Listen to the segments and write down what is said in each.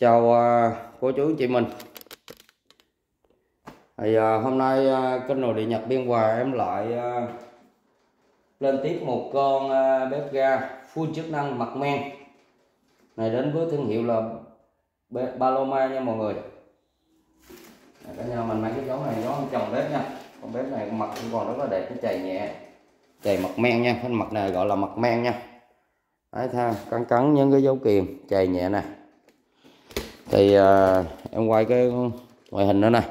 chào à, cô chú chị mình. Thì à, hôm nay kênh nội địa nhật biên hòa em lại à, lên tiếp một con bếp ga full chức năng mặt men. Này, đến với thương hiệu là Paloma nha mọi người. Cả nhà mình mấy cái giống này, giống chồng bếp nha. Con bếp này mặt cũng còn rất là đẹp cái chày nhẹ, chày mặt men nha. Cái mặt này gọi là mặt men nha. Đấy, tha, cắn cắn những cái dấu kiềm, chày nhẹ nè thì à, em quay cái ngoại hình nữa nè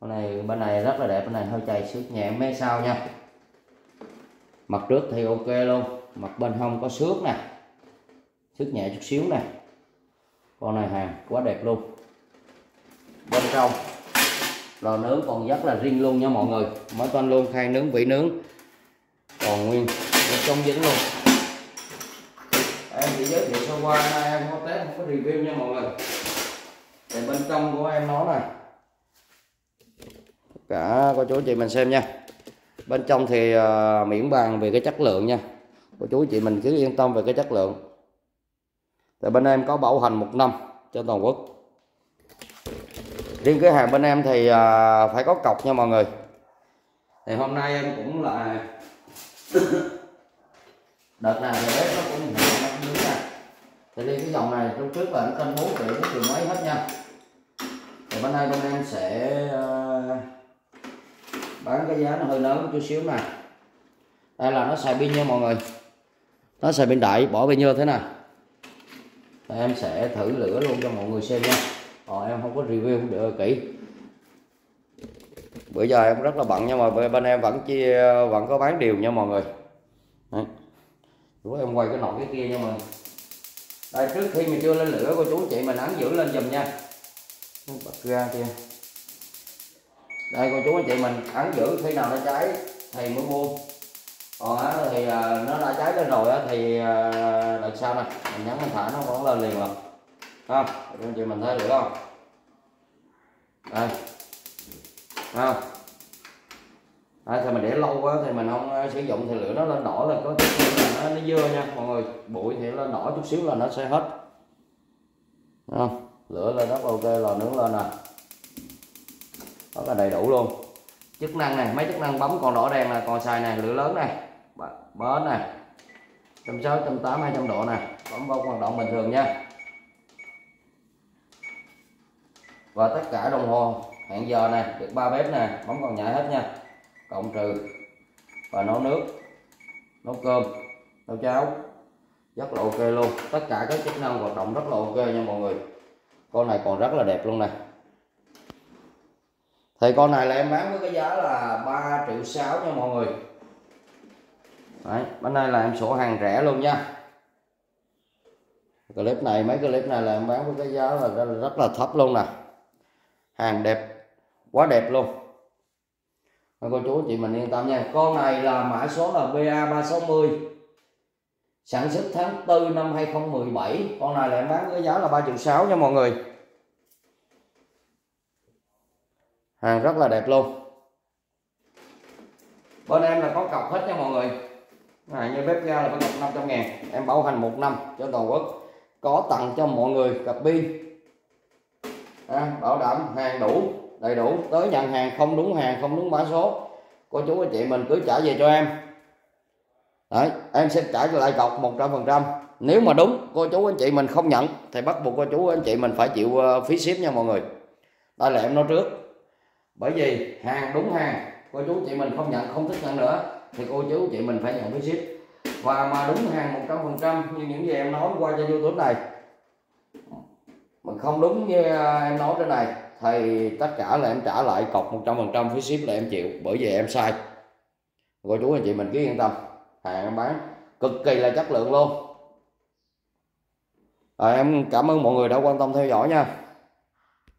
con này bên này rất là đẹp bên này hơi chày xước nhẹ mấy sao nha. Mặt trước thì ok luôn mặt bên hông có xước nè. Xước nhẹ chút xíu nè. Con này hàng quá đẹp luôn. Bên trong lò nướng còn rất là riêng luôn nha mọi người. Mới toanh luôn khai nướng vỉ nướng. Còn nguyên trong dính luôn. Em chỉ giới thiệu sơ qua em không có test không có review nha mọi người thì bên trong của em nó này. Cả cô chú chị mình xem nha. Bên trong thì uh, miễn bàn về cái chất lượng nha. Cô chú chị mình cứ yên tâm về cái chất lượng. Thì bên em có bảo hành một năm cho toàn quốc. Riêng cái hàng bên em thì uh, phải có cọc nha mọi người. Thì hôm nay em cũng là đợt này thì bếp nó cũng nướng nè thì đi cái dòng này trong trước là nó cân bốn triệu bốn triệu mấy hết nha bữa bên nay bên em sẽ uh, bán cái giá nó hơi lớn chút xíu nè. Đây là nó xài pin nha mọi người. Nó xài pin đại bỏ bao nhiêu thế này. Em sẽ thử lửa luôn cho mọi người xem nha. Còn em không có review được kỹ. Bữa giờ em rất là bận nhưng mà bên em vẫn chia vẫn có bán điều nha mọi người. Đấy. Lúc em quay cái nồi cái kia nha mọi người. Đây trước khi mình chưa lên lửa cô chú chị mình ấn giữ lên dùm nha bật ra kia. Đây cô chú anh chị mình ấn giữ khi nào nó cháy thì mới mua. còn á, thì à, nó đã cháy lên rồi á, thì à, đợt sau này mình nhấn mình thả nó vẫn lên liền rồi không? Cô chú anh chị mình thấy được không? Đây. Không? À, thì mình để lâu quá thì mình không à, sử dụng thì lửa nó lên đỏ là có nó, nó dưa nha. Mọi người bụi thì lên đỏ chút xíu là nó sẽ hết. Không? Lửa lên rất ok, lò nướng lên nè. Rất là đầy đủ luôn. Chức năng này, mấy chức năng bấm còn đỏ đèn là còn xài này, lửa lớn này bến này, trăm sáu, trăm tám hai trăm độ nè bấm vào hoạt động bình thường nha. Và tất cả đồng hồ, hẹn giờ này, được ba bếp nè, bấm còn nhảy hết nha. Cộng trừ và nấu nước, nấu cơm, nấu cháo. Rất là ok luôn. Tất cả các chức năng hoạt động rất là ok nha mọi người con này còn rất là đẹp luôn nè thì con này là em bán với cái giá là 3 triệu 6 nha mọi người. Đấy, bánh này là em sổ hàng rẻ luôn nha. Clip này mấy clip này là em bán với cái giá là rất là thấp luôn nè. Hàng đẹp quá đẹp luôn. Cô chú chị mình yên tâm nha. Con này là mã số là BA360 sản xuất tháng 4 năm 2017 con này là em bán với giá là 3 triệu 6 nha mọi người. Hàng rất là đẹp luôn. Bên em là có cọc hết nha mọi người. À, như bếp ga là có cọc 500 ngàn. Em bảo hành một năm cho toàn quốc. Có tặng cho mọi người cặp pin. À, bảo đảm hàng đủ đầy đủ. Tới nhận hàng không đúng hàng không đúng mã số. Cô chú anh chị mình cứ trả về cho em. Đấy, em sẽ trả lại cọc 100% nếu mà đúng cô chú anh chị mình không nhận thì bắt buộc cô chú anh chị mình phải chịu ờ, phí ship nha mọi người. Đây là em nói trước. Bởi vì hàng đúng hàng cô chú chị mình không nhận không thích nhận nữa thì cô chú chị mình phải nhận phí ship. Và mà đúng hàng 100% như những gì em nói qua cho youtube này. Mà không đúng như ờ, em nói trên này thì tất cả là em trả lại cọc 100% phí ship là em chịu bởi vì em sai. Cô chú anh chị mình cứ yên tâm hàng em bán cực kỳ là chất lượng luôn. Rồi, em cảm ơn mọi người đã quan tâm theo dõi nha.